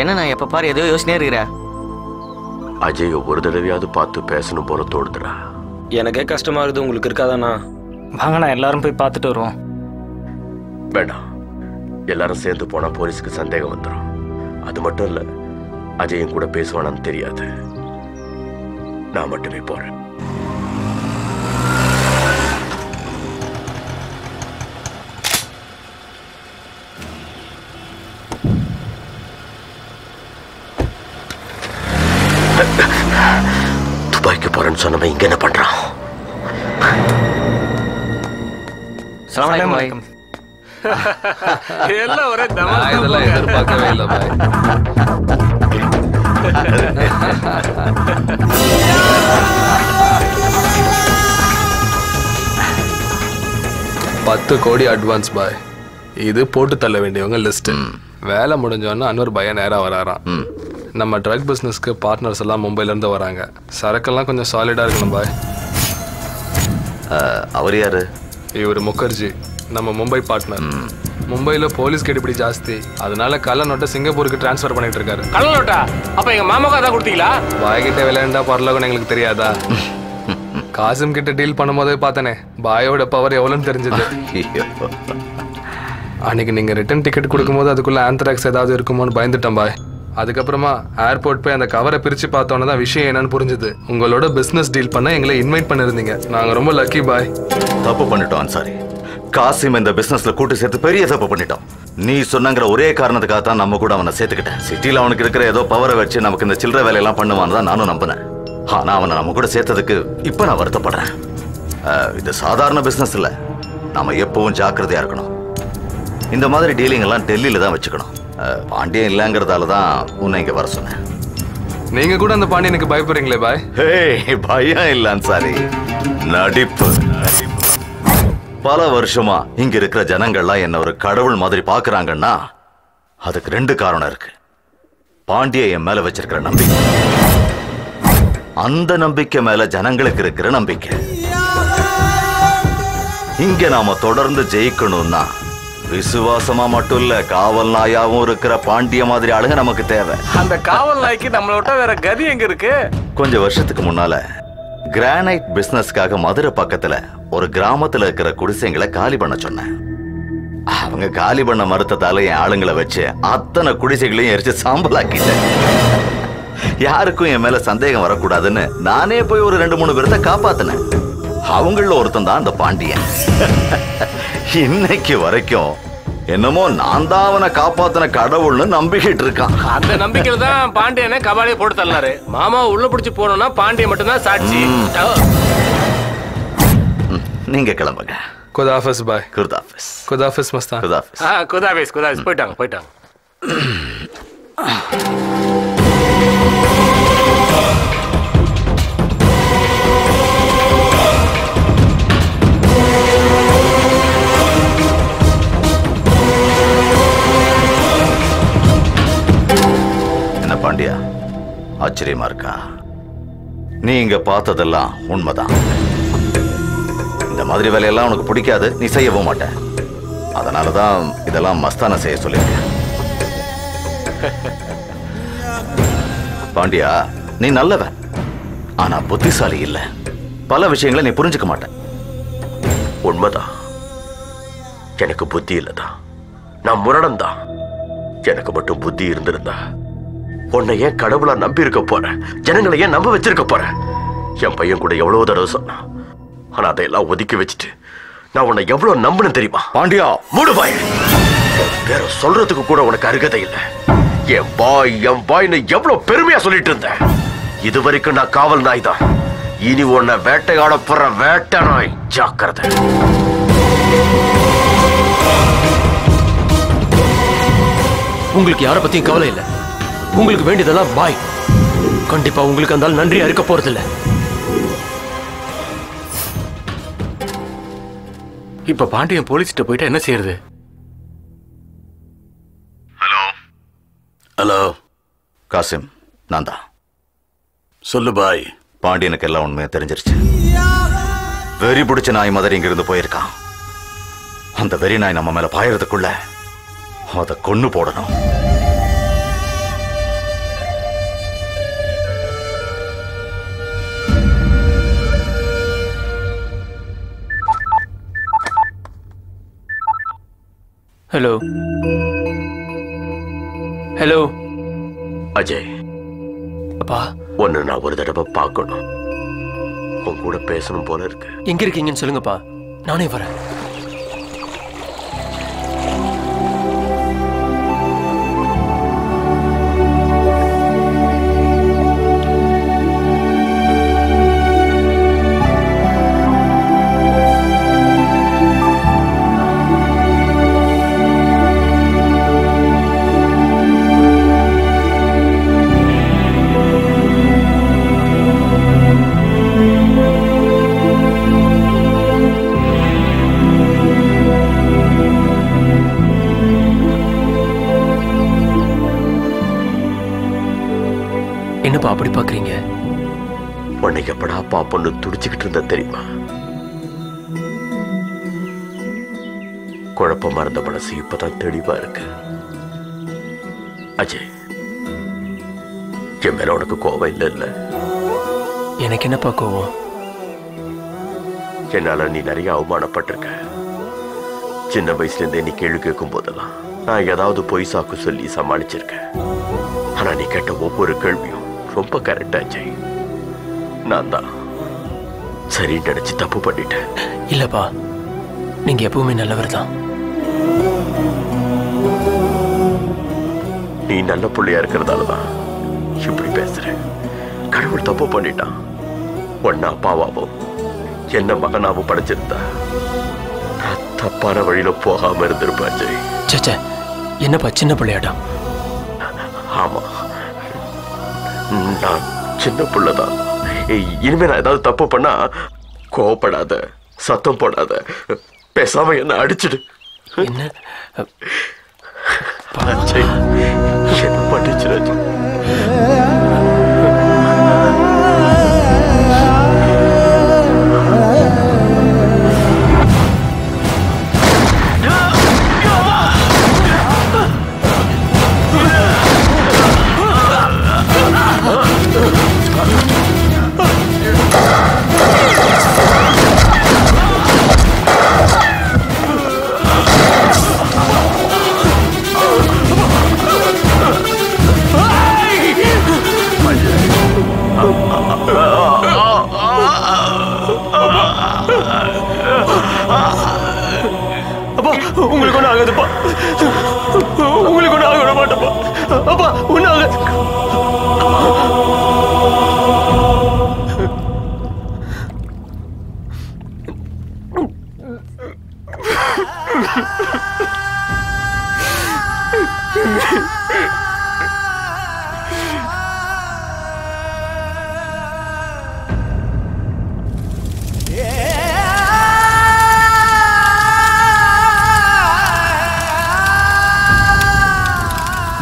என்ன நான் எப்ப பாரு ஏதோ யோசனையா இருக்கிற? அஜய் ஒரு தடவையாவது பார்த்து பேசணும் போல தோணுதுடா. எனக்கே கஷ்டமா இருக்குது உங்களுக்கு இருக்காதாண்ணா வாங்கண்ணா எல்லாரும் போய் பார்த்துட்டு வருவோம். வேண்டாம். எல்லாரும் சேர்ந்து போனா போலீஸ்க்கு சந்தேகம் வந்துடும் அது மட்டும் இல்ல அஜயும் கூட பேசுவானான்னு தெரியாது. நான் மட்டுமே போறேன். சொன்னவன் இங்க என்ன பண்றான்? எல்லாம் ஒரே நான் இதெல்லாம் எதிர்பார்க்கவே இல்லை பாய். பத்து கோடி அட்வான்ஸ் பாய். இது போட்டு தள்ள வேண்டியவங்க லிஸ்ட் வேலை முடிஞ்சோன்னா அன்வர் பையன் நேரா வராராம். நம்ம ட்ரக் பிஸ்னஸ்க்கு பார்ட்னர்ஸ் எல்லாம் மும்பைல இருந்து வராங்க. சரக்கெல்லாம் கொஞ்சம் சாலிடா இருக்கணும் பாய். அவர் யாரு? இவர் முகர்ஜி. நம்ம மும்பை பார்ட்னர் மும்பையில் போலீஸ் கெடுபிடி ஜாஸ்தி. அதனால கள்ள நோட்டை சிங்கப்பூருக்கு ட்ரான்ஸ்ஃபர் பண்ணிட்டு இருக்காரு. கள்ளநோட்டா? அப்ப எங்க மாமாக்கா தான் கொடுத்தீங்களா? பாய்கிட்ட விளையாண்டா பரலோகம் எங்களுக்கு தெரியாதா? காசிம் கிட்ட டீல் பண்ணும்போதே பார்த்தனே பாயோட பவர் எவ்வளோன்னு தெரிஞ்சது. அன்னைக்கு நீங்க ரிட்டர்ன் டிக்கெட் கொடுக்கும்போது அதுக்குள்ள ஆந்த்ராக்ஸ் ஏதாவது இருக்குமோன்னு பயந்துட்டேன் பாய். அதுக்கப்புறமா ஏர்போர்ட் போய் அந்த கவரை பிரிச்சு பார்த்தோன்னே தான் விஷயம் என்னன்னு புரிஞ்சுது. உங்களோட பிசினஸ் டீல் பண்ண எங்களை இன்வைட் பண்ணிருந்தீங்க. நாங்க ரொம்ப லக்கி பாய் தப்பு பண்ணிட்டோம் அன்சாரி காசிம் இந்த பிசினஸ்ல கூட்டு சேர்த்து பெரிய தப்பு பண்ணிட்டோம். நீ சொன்னங்கிற ஒரே காரணத்துக்காக தான் நம்ம கூட அவனை சேர்த்துக்கிட்டேன். சிட்டியில் அவனுக்கு இருக்கிற ஏதோ பவரை வச்சு நமக்கு இந்த சில்லற வேலையெல்லாம் பண்ணுவான்னு தான் நானும் நம்பினேன். ஆனா அவனை நம்ம கூட சேர்த்ததுக்கு இப்ப நான் வருத்தப்படுறேன். இது சாதாரண பிசினஸ் இல்லை. நாம எப்பவும் ஜாக்கிரதையா இருக்கணும். இந்த மாதிரி டீலிங் எல்லாம் டெல்லியில தான் வச்சுக்கணும். பாண்டியன் இல்லைங்கிறதால தான் உன்னை இங்க வர சொன்னேன். நீங்க கூட அந்த பாண்டியனுக்கு பயப்படுறீங்களே பாய்? ஹே பயம் இல்ல அன்சாரி. நடிப்பு. பல வருஷமா இங்க இருக்கிற ஜனங்கள்லாம் என்ன ஒரு கடவுள் மாதிரி பாக்குறாங்கன்னா அதுக்கு ரெண்டு காரணம் இருக்கு. பாண்டிய என் மேல வச்சிருக்கிற நம்பிக்கை. அந்த நம்பிக்கை மேல ஜனங்களுக்கு இருக்கிற நம்பிக்கை. இங்க நாம தொடர்ந்து ஜெயிக்கணும்னா விசுவாசமா மட்டும் இல்ல காவல் நாயாவும் இருக்கிற பாண்டிய மாதிரி ஆளுங்க நமக்கு தேவை. அந்த காவல் நாய்க்கு நம்மள விட்டா வேற கதி எங்க இருக்கு? கொஞ்சம் வருஷத்துக்கு முன்னால கிரானைட் பிசினஸ்க்காக மதுரை பக்கத்துல ஒரு கிராமத்துல இருக்கிற குடிசைங்களை காலி பண்ண சொன்னேன். அவங்க காலி பண்ண மறுத்ததால என் ஆளுங்களை வச்சு அத்தனை குடிசைகளையும் எரிச்சு சாம்பலாக்கிட்டேன். யாருக்கும் என் மேல சந்தேகம் வரக்கூடாதுன்னு நானே போய் ஒரு ரெண்டு மூணு பேர்த்த காப்பாத்தினேன். அவங்கள ஒருத்தன் தான் அந்த பாண்டியன். இன்னைக்கு வரைக்கும் என்னமோ நான் தான் அவனை காப்பாத்தின கடவுள்னு நம்பிக்கிட்டு இருக்கான். அந்த நம்பிக்கையில தான் பாண்டியனை கபாலியை போட்டு தள்ளாரு. மாமா உள்ள புடிச்சு போனோம்னா பாண்டியன் மட்டும்தான் சாட்சி. நீங்க கிளம்புங்க. குதாஃபிஸ் பாய் குர்தாஃபிஸ் குதாஃபிஸ் மஸ்தான் குர்தாஃபிஸ் ஆ, குதாபேஸ் குதாபேஸ் போயிட்டாங்க போயிட்டாங்க. ஆச்சரியமா இருக்கா? நீ இங்க பார்த்ததெல்லாம் உண்மைதான். இந்த மாதிரி வேலையெல்லாம் உனக்கு பிடிக்காது நீ செய்யவும் மாட்ட. அதனாலதான் இதெல்லாம் மஸ்தான செய்ய சொல்லியிருக்கேன். பாண்டியா நீ நல்லவன். ஆனா புத்திசாலி இல்ல. பல விஷயங்களை நீ புரிஞ்சுக்க மாட்ட. உண்மைதான். எனக்கு புத்தி இல்லதான். நான் முரடன் தான் எனக்கு மட்டும் புத்தி இருந்திருந்தா உன்னை ஏன் கடவுளா நம்பி இருக்க போறேன். ஜனங்களை ஏன் நம்ப வச்சிருக்க போறேன். என் பையன் கூட எவ்வளவு தடவை சொன்னான். ஆனா அதையெல்லாம் ஒதுக்கி வச்சுட்டு நான் உன்னை எவ்வளவு நம்பினேன் தெரியுமா? பாண்டியா மூடு பாய். வேற சொல்றதுக்கு கூட உனக்கு அருகதை இல்லை. என் பாய் என் பாய்னு எவ்வளவு பெருமையா சொல்லிட்டு இருந்தேன் இது வரைக்கும் நான் காவல் நாய் தான் இனி உன்னை வேட்டையாட போற வேட்டை நாய். ஜாக்கிரதை. உங்களுக்கு யாரை பத்தியும் கவலை இல்லை. உங்களுக்கு வேண்டியதெல்லாம் பாய். கண்டிப்பா உங்களுக்கு அந்த ஆள் நன்றியா இருக்க போறதில்ல. இப்ப பாண்டியன் போலீஸ்கிட்ட போயிட்டா என்ன செய்யறது? ஹலோ. காசிம் நான் தான். சொல்லு பாய். பாண்டியனுக்கு எல்லாம் உண்மையா தெரிஞ்சிருச்சு. வெறி பிடிச்ச நாய் மாதிரி இங்கிருந்து போயிருக்கான். அந்த வெறி நாய் நம்ம மேல பாயறதுக்குள்ள அதை கொன்னு போடணும். Hello hello Ajay. அப்பா. உன்னை நான் ஒரு தடவை பார்க்கணும். உன் கூட பேசணும் போல இருக்கு. எங்க இருக்கீங்கன்னு சொல்லுங்கப்பா. நானே வரேன். என்னப்பா அப்படி பாக்குறீங்க? உன்னை எப்படா பாப்பொன்னு துடிச்சுக்கிட்டு இருந்த தெரியுமா? குழப்பமா இருந்த மனசு இப்பதான் தெளிவா இருக்கு. அஜய் என் மேல உனக்கு கோவம் இல்ல இல்ல? எனக்கு என்னப்பா கோவம்? என்னால நீ நிறைய அவமானப்பட்டிருக்க. சின்ன வயசுல இருந்தே நீ கேள்வி கேட்கும் போதெல்லாம் நான் ஏதாவது பொய் சாக்கு சொல்லி சமாளிச்சிருக்கேன். ஆனா நீ கேட்ட ஒவ்வொரு கேள்வியும் ரொம்ப கரெக்டா அஜய் நான் தான் சரி நினைச்சு தப்பு பண்ணிட்டேன். இல்லப்பா நீங்க எப்பவுமே நல்லவர் தான். நீ நல்ல புள்ளையா இருக்கிறதால தான் இப்படி பேசுற. கடவுள் தப்பு பண்ணிட்டான். ஒன்னா அப்பாவாவும் என்ன மகனாவும் படைச்சிருந்தா தப்பான வழியில போகாம இருந்திருப்பேன் அஜய் சேச்சே என்னப்பா சின்ன பிள்ளையாட்டம்? ஆமா. நான் சின்ன புள்ளதான். இனிமே நான் ஏதாவது தப்பு பண்ணா கோவப்படாத சத்தம் போடாத பேசாம என்ன அடிச்சிடு. என்ன? என்ன பண்ணிச்சிரு?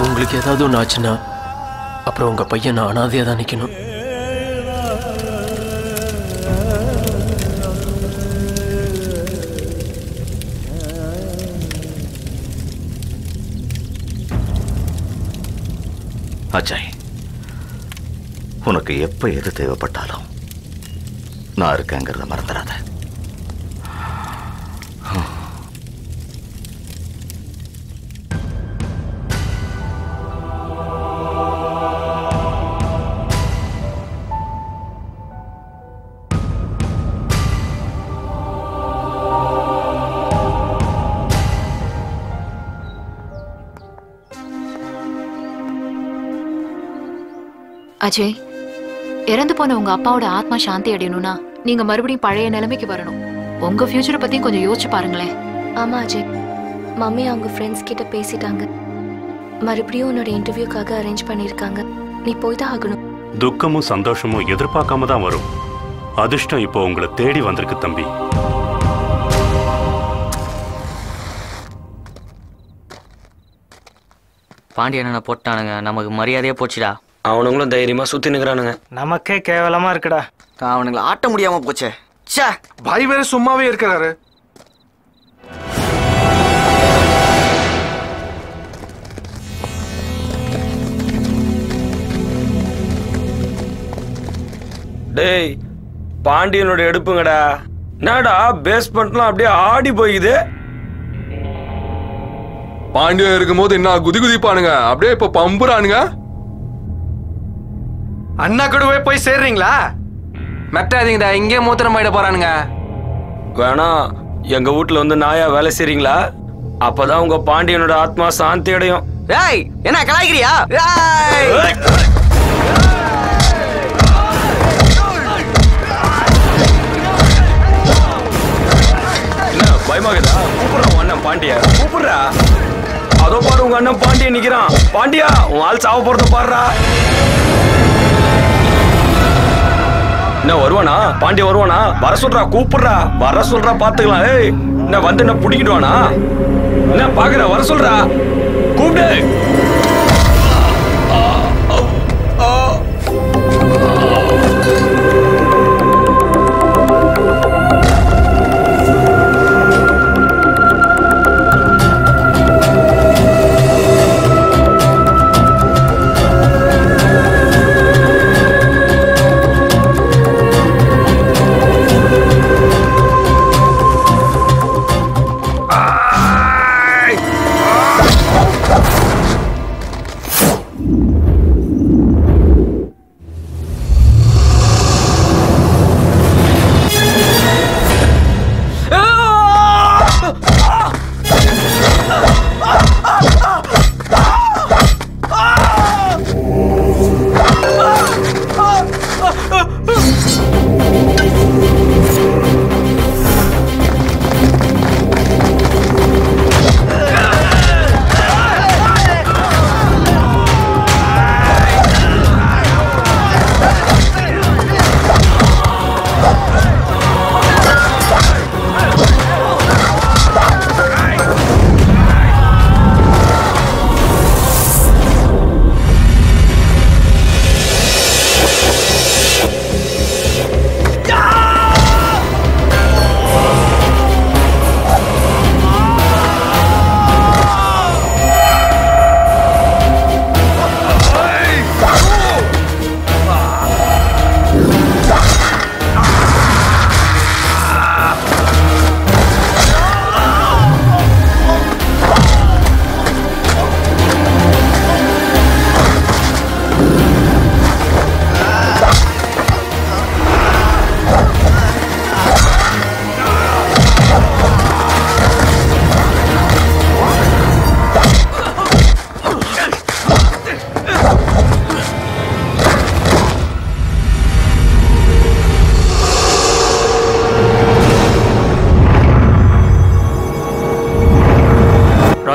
உங்களுக்கு ஏதாவது ஒன்று ஆச்சுன்னா அப்புறம் உங்கள் பையன் நான் அனாதையாக தான் நிற்கணும் அஜய் உனக்கு எப்போ எது தேவைப்பட்டாலும் நான் இருக்கேங்கிறத மறந்துடாத. அஜய் இறந்து போன உங்க அப்பாவோட ஆத்மா சாந்தி அடையணும்னா நீங்க மறுபடியும் பழைய நிலைமைக்கு வரணும். உங்க ஃபியூச்சரை பத்தி கொஞ்சம் யோசிச்சு பாருங்களேன். ஆமா அஜய் மம்மி அவங்க ஃப்ரெண்ட்ஸ் கிட்ட பேசிட்டாங்க. மறுபடியும் உன்னோட இன்டர்வியூக்காக அரேஞ்ச் பண்ணியிருக்காங்க. நீ போய் தான் ஆகணும். துக்கமும் சந்தோஷமும் எதிர்பார்க்காம தான் வரும். அதிர்ஷ்டம் இப்போ உங்களை தேடி வந்திருக்கு தம்பி. பாண்டியனை போட்டானுங்க. நமக்கு மரியாதையே போச்சுடா. அவனுங்களும் தைரியமா சுத்தி நிக்கிறானுங்க. நமக்கே கேவலமா இருக்குடா. அவனுங்களை ஆட்ட முடியாம போச்சே. ச்சே. பாய் வேற சும்மாவே இருக்கிறாரு. டேய் பாண்டியனோட எடுப்புங்கடா. என்னடா பேஸ்மெண்ட்லாம் அப்படியே ஆடி போய்க்குது. பாண்டியன் இருக்கும்போது என்ன குதி குதிப்பானுங்க? அப்படியே இப்ப பம்புறானுங்க. அண்ணா கூடவே போய் சேர்றீங்களா? மெட்டாதீங்கடா இங்கே மூத்திரம் போயிட போறானுங்க. வேணா எங்க வீட்ல வந்து நாயா வேலை செய்றீங்களா? அப்பதான் உங்க பாண்டியனோட ஆத்மா சாந்தி அடையும். ஏய் என்ன கலாய்க்கிறியா? பயமாகுதா? கூப்பிடுறா உன் அண்ணன் பாண்டியா. கூப்பிடுறா? அதோ பாரு உங்க அண்ணன் பாண்டியன் நிக்கிறான். பாண்டியா உன் ஆள் சாவ போறத பாருடா. என்ன வருவானா? பாண்டிய வருவானா? வர சொல்றா கூப்பிடுறா. வர சொல்றா பாத்துக்கலாம் ஏய் என்ன வந்து என்ன பிடிக்கிடுவானா என்ன பாக்குற வர சொல்றா. கூப்பிடு.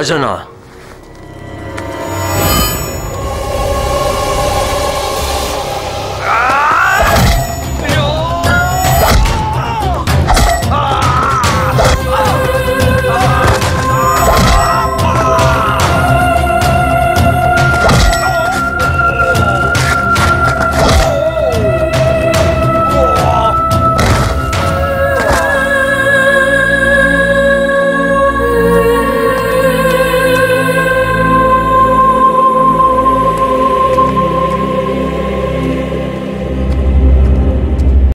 じゃな。